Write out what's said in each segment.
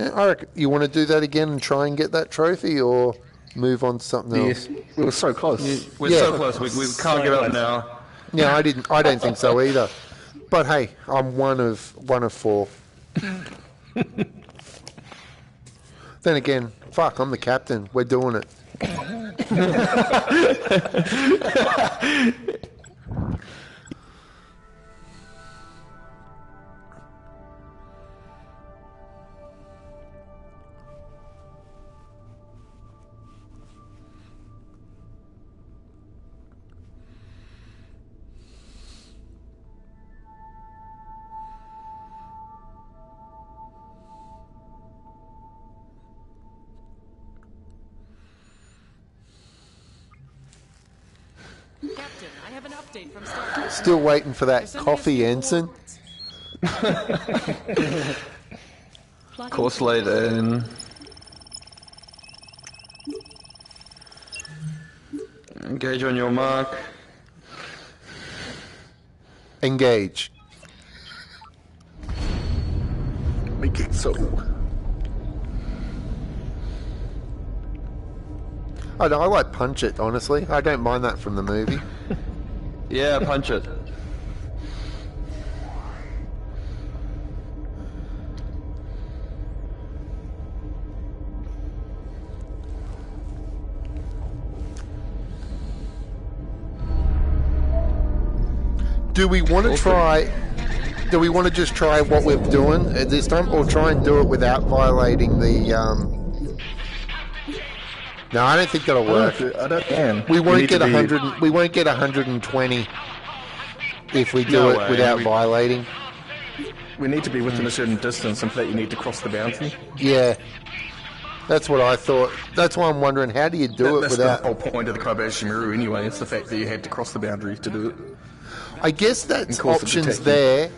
Yeah, I reckon you want to do that again and try and get that trophy, or move on to something else. Yes, we were so close. We're Yeah. so close. We, we can't give up now. Yeah, I didn't. I don't think so either. But hey, I'm one of one of four. then again, fuck, I'm the captain. We're doing it. Captain, I have an update from Star Still waiting for that coffee, ensign. Course laid in. Engage on your mark. Engage. Make it so. I, I like punch it. Honestly, I don't mind that from the movie. Yeah, punch it. Do we want to try? Do we want to just try what we're doing at this time, or try and do it without violating the? Um... No, I don't think that'll work. I don't can. We won't get to be- hundred. We won't get hundred and twenty if we do No it way. without We- violating. We need to be within a certain distance, and that you need to cross the boundary. Yeah, that's what I thought. That's why I'm wondering how do you do That- it that's without? the whole point of the Kobayashi Maru anyway. It's the fact that you had to cross the boundary to do it. I guess that's In course of options there,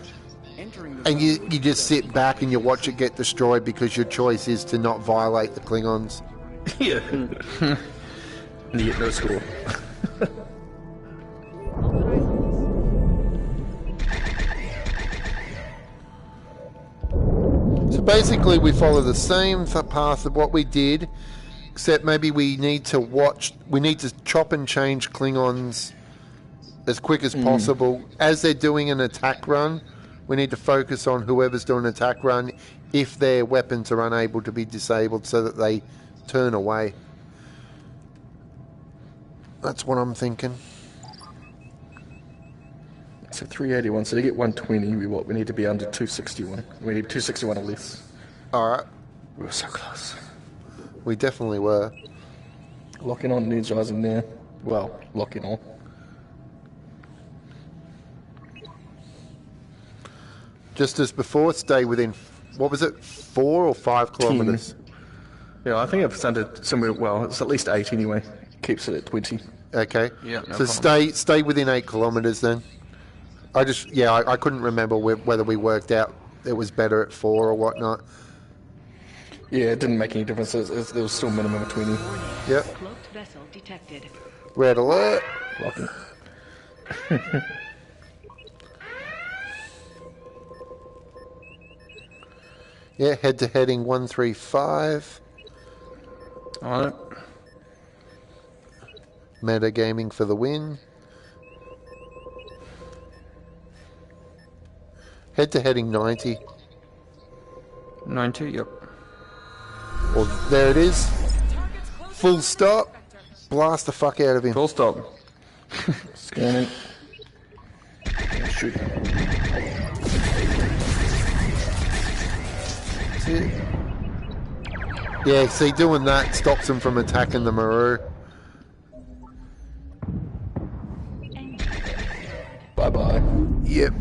and you you just sit back and you watch it get destroyed because your choice is to not violate the Klingons. Yeah. and you get no score. So basically, we follow the same path of what we did, except maybe we need to watch. We need to chop and change Klingons as quick as possible as they're doing an attack run. We need to focus on whoever's doing an attack run if their weapons are unable to be disabled, so that they turn away. That's what I'm thinking. So 381. So to get 120, we what? We need to be under 261. We need 261 or less. All right, We were so close. we definitely were. Locking on energizing there. Well, locking on. Just as before, stay within. What was it? Four or five kilometers? Yeah, I think it's under somewhere. Well, it's at least eight anyway. Keeps it at 20. Okay. Yeah, no so problem. stay stay within eight kilometres then. I just yeah I, I couldn't remember whe- whether we worked out it was better at four or whatnot. Yeah, it didn't make any difference. It was, it was- still minimum of 20. Yep. Cloaked vessel detected. Red alert. Locking. Yeah. Head to heading one three five. On it. Meta gaming for the win. Head to heading ninety. 90, yep. Well, there it is. Full stop. Blast the fuck out of him. Full stop. Scanning. Shoot. See? Yeah, see, doing that stops him from attacking the Maru. Bye bye. Yep.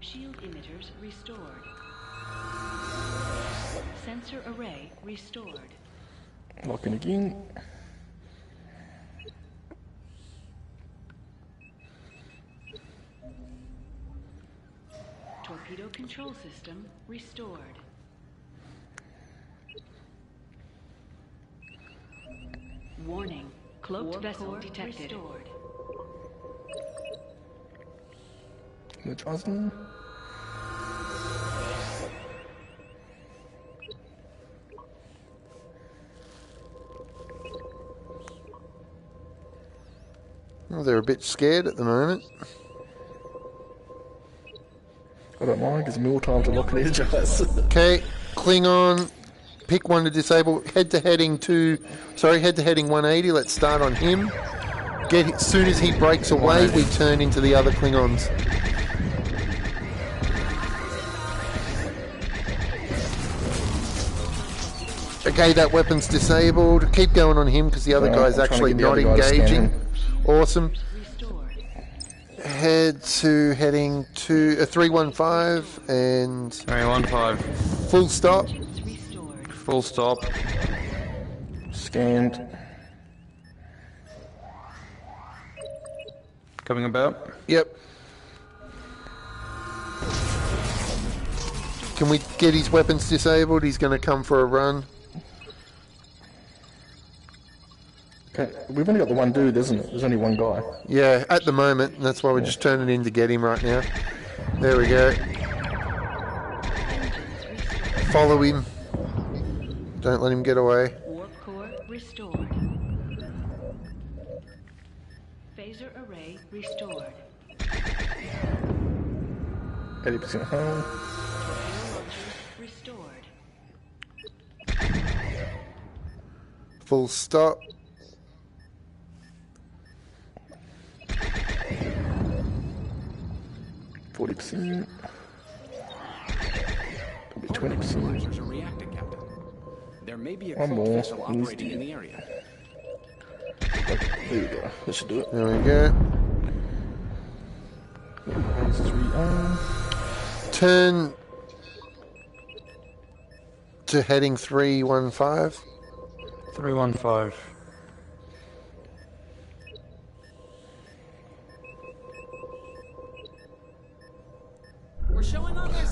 Shield emitters restored. Sensor array restored. Locking again. Torpedo control system restored. Warning. Cloaked vessel detected. Restored. Which Osman? Well, they're a bit scared at the moment. I don't mind, gives me more time to lock and energize. Okay, Klingon, pick one to disable. Head to heading two. Sorry, head to heading 180. Let's start on him. Get as soon as he breaks away, we turn into the other Klingons. Okay, that weapon's disabled. Keep going on him because the other Alright, guy's actually not other guy to scan engaging. Awesome. Head to heading to uh, a 315 and Three one five. full stop. Full stop. Scanned. Coming about. Yep. Can we get his weapons disabled? He's going to come for a run. We've only got the one dude, isn't it? There's only one guy. Yeah, at the moment, and that's why we're just turning in to get him right now. There we go. Follow him. Don't let him get away. Warp core restored. Phaser array restored. 80% home. Restored. Full stop. 40%. Probably 20%. There may be a One more. operating in the area. There we go. Let's do it. There we go. Turn to heading 315. 315.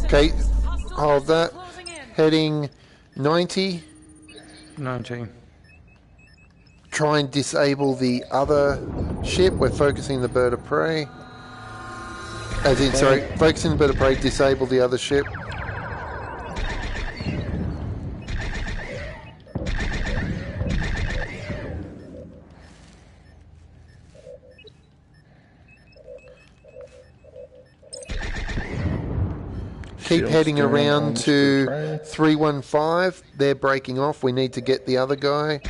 Okay. Hold that. vessels closing in. Heading 90. Nineteen. Try and disable the other ship. We're focusing the bird of prey. As in, sorry, focusing the bird of prey, disable the other ship. Keep Shields heading around to 315. They're breaking off. We need to get the other guy.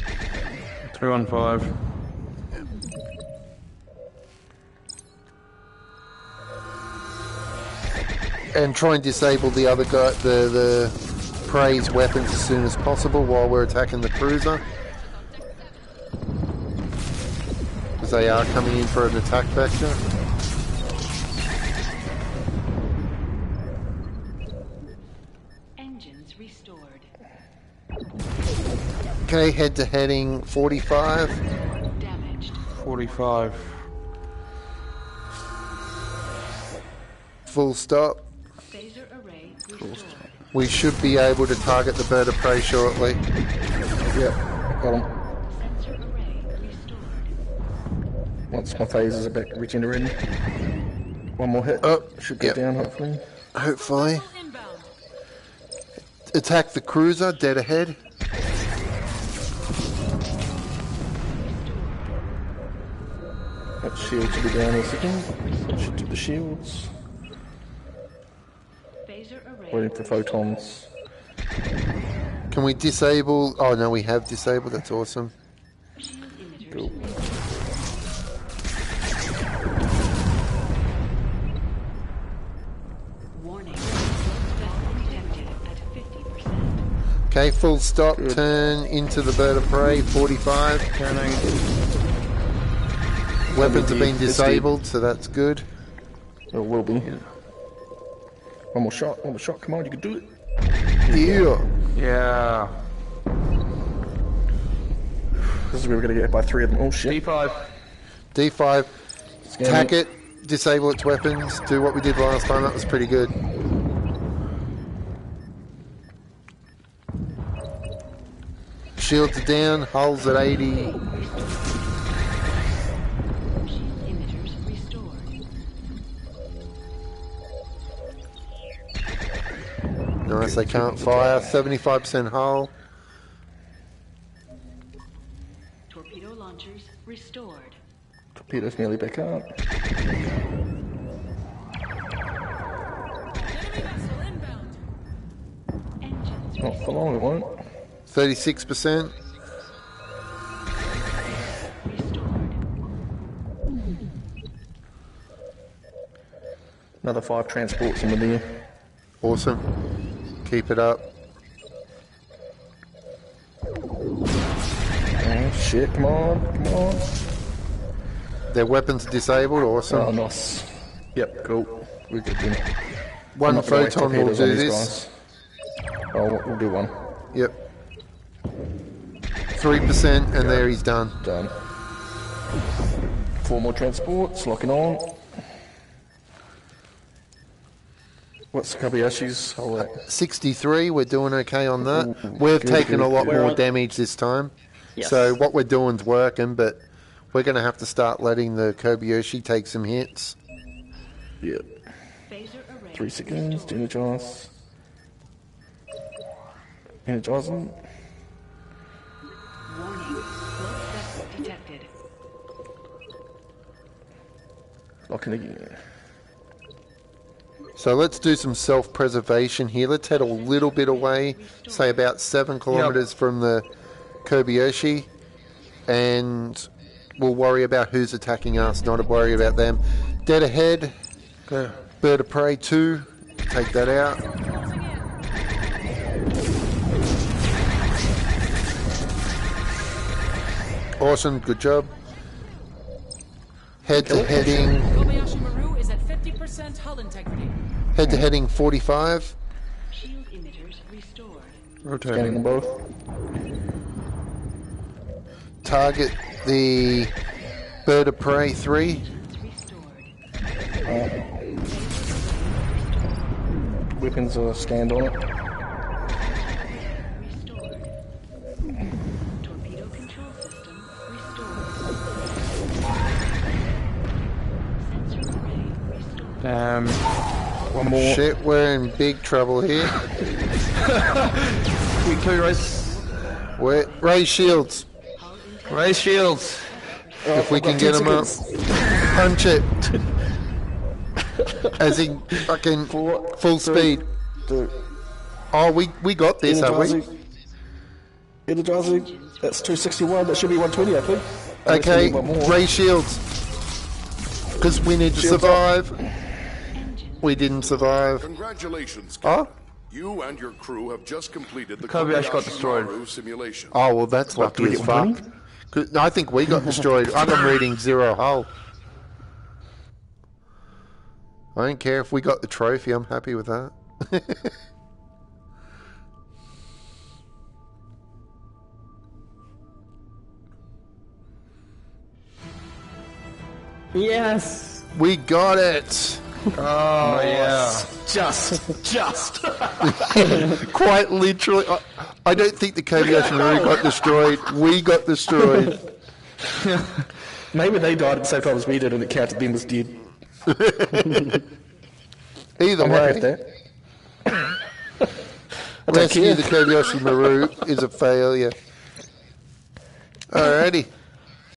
Three one five. and try and disable the other guy, the the prey's weapons as soon as possible while we're attacking the cruiser. Because they are coming in for an attack vector. Okay, head to heading 45. Damaged. Forty five. Full stop. Phaser array restored. We should be able to target the bird of prey shortly. Yep, got him. Sensor array restored. Once my phasers are back regenerating. One more hit. Oh, Should go yep. down hopefully. Hopefully. Attack the cruiser, dead ahead. Shield should be down in a second. Should do the shields. Phaser array Waiting for photons. Can we disable? Oh no, we have disabled. That's awesome. Cool. Warning. Vessel at 50%. Okay, full stop. Turn into the bird of prey. 45. Turning. Weapons have been It's deep. disabled, so that's good. It will be. One more shot. One more shot. Come on, you can do it. Yeah. Yeah. This is where we're gonna get hit by three of them. Oh shit. D5. D5. Scan Attack it. it. Disable its weapons. Do what we did last time. That was pretty good. Shields are down. Hulls at 80. Nice, they can't fire. 75% hull. Torpedo launchers restored. Torpedo's nearly back up. Enemy vessel inbound. Engines Not for long, it won't. 36%. Another five transports in the near. Awesome. Keep it up. Oh, shit, come on, come on. Their weapons disabled. Oh, Awesome. nice. Yep, cool. We're good then. One not gonna waste photon will do this. guys. Oh, we'll- we'll do one. Yep. 3%, and there he's done. Done. Four more transports, locking on. What's Kobayashi's whole at? 63, we're doing okay on that. Ooh, We've good, taken good, a lot good. more damage this time. Yes. So what we're doing's working, but we're going to have to start letting the Kobayashi take some hits. Yep. Phaser array Three seconds, restored. energize. Energizing. Warning. Float vessel detected. Locking again. So let's do some self-preservation here. Let's head a little bit away, say about seven kilometers from the Kobayashi, and we'll worry about who's attacking us, not worry about them. Dead ahead, Okay. bird of prey two, take that out. Awesome, good job. Head to heading, Kobayashi Maru is at 50% hull integrity. Head to heading 45. Shield emitters restored. Scanning Rotating. them both. Target the bird of prey three. Restored. Weapons are scanned on it. Restored. Torpedo control system restored. Sensor array restored. Um, One more. Shit, we're in big trouble here. we two race, We're, raise shields. race shields. if we can get them up. Punch it. As in fucking Four, full three, speed. two. Oh, we we got this, have we? Energizing. Energizing. That's 261. That should be 120, I think. Okay, need raise shields. Because we need to Shields survive. We didn't survive. Congratulations? Captain. You and your crew have just completed the Kobayashi got destroyed. Maru simulation. Oh, well, that's What, lucky we as fuck. 120? 'Cause- I think we got destroyed. I'm reading zero hull. I don't care if we got the trophy. I'm happy with that. Yes. we got it. Oh, oh yeah. Just, just. Quite literally. I, I don't think the Kobayashi Maru got destroyed. We got destroyed. Maybe they died at the same time as we did and it counted them as dead. Either I'm way, that. I don't rescue the Kobayashi Maru is a failure. Alrighty.